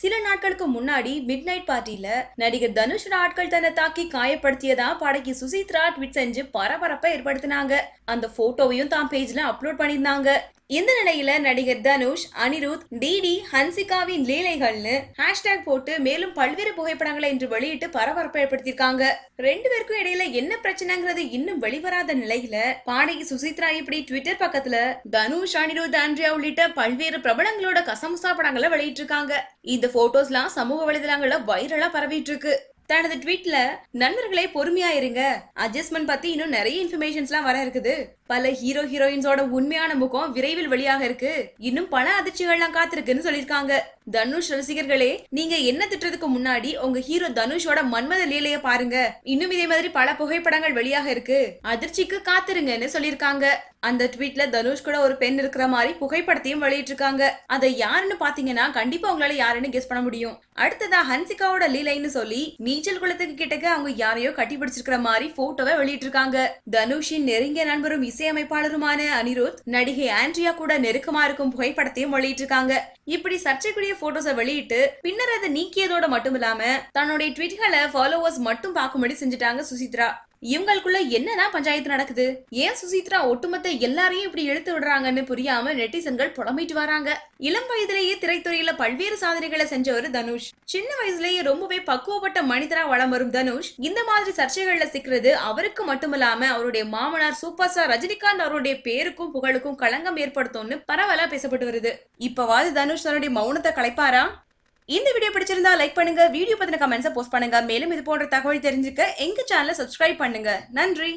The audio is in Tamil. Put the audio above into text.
சில நாட்களுக்கு முன்னாடி மிட் நைட் பார்ட்டியில நடிகர் தனுஷோட ஆட்கள் தன்னை தாக்கி காயப்படுத்தியதா பாடகி சுசித்ரா ட்வீட் செஞ்சு பரபரப்பை ஏற்படுத்தினாங்க. அந்த போட்டோவையும் தான் பேஜ்ல அப்லோட் பண்ணியிருந்தாங்க. இந்த நிலையில நடிகர் தனுஷ் அனிருத் டிடி ஹன்சிகாவின் லீலைகள்னு ஹேஷ்டேக் போட்டு மேலும் பல்வேறு புகைப்படங்களை இன்று வெளியிட்டு பரபரப்பு ஏற்படுத்தியிருக்காங்க. ரெண்டு பேருக்கும் இடையில என்ன பிரச்சனைங்கிறது இன்னும் வெளிவராத நிலையில பாடகி சுசித்ரா இப்படி ட்விட்டர் பக்கத்துல தனுஷ் அனிருத் ஆண்ட்ரியா உள்ளிட்ட பல்வேறு பிரபலங்களோட கசமுசா படங்களை வெளியிட்டிருக்காங்க. இந்த போட்டோஸ்லாம் சமூக வலைதளங்கள்ல வைரலா பரவிட்டு இருக்கு. தனது ட்வீட்ல நண்பர்களே பொறுமையா இருங்க அட்ஜஸ்ட்மெண்ட் பத்தி இன்னும் நிறைய இன்ஃபர்மேஷன்ஸ்லாம் வர இருக்குது. பல ஹீரோ ஹீரோயின்ஸோட உண்மையான முகம் விரைவில் வெளியாக இருக்கு. இன்னும் பல அதிர்ச்சிகள்லாம் காத்திருக்குன்னு சொல்லியிருக்காங்க. தனுஷ் ரசிகர்களே நீங்க என்ன திட்டுறதுக்கு முன்னாடி உங்க ஹீரோ தனுஷோட மன்மத லீலைய பாருங்க. இன்னும் இதே மாதிரி பல புகைப்படங்கள் வெளியாக இருக்கு. அதிர்ச்சிக்கு காத்திருங்கன்னு சொல்லியிருக்காங்க. அந்த ட்வீட்ல தனுஷ் கூட ஒரு பெண் இருக்கிற மாதிரி புகைப்படத்தையும் வெளியிட்டிருக்காங்க. அதை யாருன்னு பாத்தீங்கன்னா கண்டிப்பா உங்களால யாருன்னு கெஸ் பண்ண முடியும். அடுத்ததா ஹன்சிகாவோட லீலைன்னு சொல்லி நீச்சல் குளத்துக்கு கிட்டக்க அவங்க யாரையோ கட்டி பிடிச்சிருக்கிற மாதிரி போட்டோவை வெளியிட்டிருக்காங்க. தனுஷின் நெருங்கிய நண்பரும் இசையமைப்பாளருமான அனிருத் நடிகை ஆண்ட்ரியா கூட நெருக்கமா இருக்கும் புகைப்படத்தையும் வெளியிட்டிருக்காங்க. இப்படி சர்ச்சைக்குரிய போட்டோஸை வெளியிட்டு பின்னர் அதை நீக்கியதோட மட்டும் இல்லாம தன்னுடைய ட்விட்களை ஃபாலோவர்ஸ் மட்டும் பார்க்கும்படி செஞ்சுட்டாங்க சுசித்ரா. இவங்களுக்குள்ள என்னதான் பஞ்சாயத்து நடக்குது? ஏன் சுசித்ரா ஒட்டுமொத்த எல்லாரையும் இப்படி எடுத்து விடுறாங்கன்னு புரியாம நெட்டிசன்கள் புலம்பிட்டு வராங்க. இளம் வயதிலேயே திரைத்துறையில பல்வேறு சாதனைகளை செஞ்சவர் தனுஷ். சின்ன வயசுலயே ரொம்பவே பக்குவப்பட்ட மனிதரா வளம் வரும் தனுஷ். இந்த மாதிரி சர்ச்சைகள்ல சிக்கிறது அவருக்கு மட்டுமில்லாம அவருடைய மாமனார் சூப்பர் ஸ்டார் ரஜினிகாந்த் அவருடைய பேருக்கும் புகழுக்கும் களங்கம் ஏற்படுத்தும்னு பரவலா பேசப்பட்டு வருது. இப்பவாது தனுஷ் தன்னுடைய மௌனத்தை கலைப்பாரா? இந்த வீடியோ பிடிச்சிருந்தா லைக் பண்ணுங்க வீடியோ பத்தின கமெண்ட்ஸை போஸ்ட் பண்ணுங்க. மேலும் இது போன்ற தகவல் தெரிஞ்சுக்க எங்க சேனலை சப்ஸ்கிரைப் பண்ணுங்க. நன்றி.